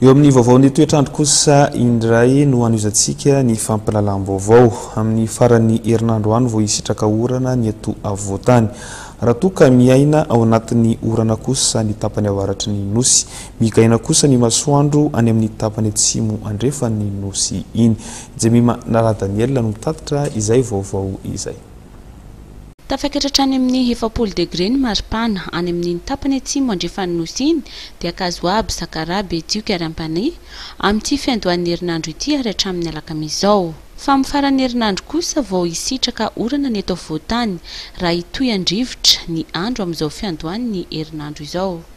Eo amin'ny vaovaon'ny toetr'andro kosa indray no hanohizantsika ny fampilalaam-baovao. Amin'ny faran'ny herinandro any vao hisitraka orana ny eto afovoan-tany. Raha toa ka miaina ao anatin'ny orana kosa ny tapany avaratry ny Nosy, migaina kosa ny masoandro any amin'ny tapany atsimo andrefan'ny Nosy iny. Jemima Nalala Daniel no mitatitra izay vaovao izay. Tafakatra hatrany amin'ny efapolo degre ny maripana. Any amin'iny tapany atsimo andrefan'ny Nosy iny dia Kazoab, Saqqara, Betioky ary Ampanihy amin'ity fiandohan'ny herinandro ity ary hatramin'ny alakamisy izao. Fa amin'ny faran'ny herinandro kosa vao hisitraka orana ny eto afovoan-tany, raha hitohy handrivotra ny andro amin'izao fiandohan'ny herinandro izao.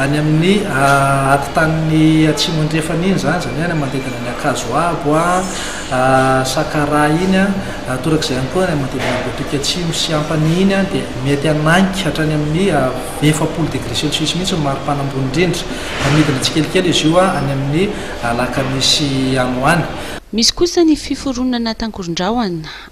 Any amin'ny ati-tanin'ny Atsimo Andrefana iny izany, izany hoe any manodidina ny Ankazoabo, Sakara iny, torak'izay ihany koa any manodidina an'i Betoky Atsimo sy Ampany iny dia mety hanainga hatrany amin'ny efapolo degré celsius mihitsy ny maripana ambony indrindra. Hamidina tsikelikely izy io any amin'ny alakamisy any ho any. Misy kosa ny fiforonana tankoron-drahona.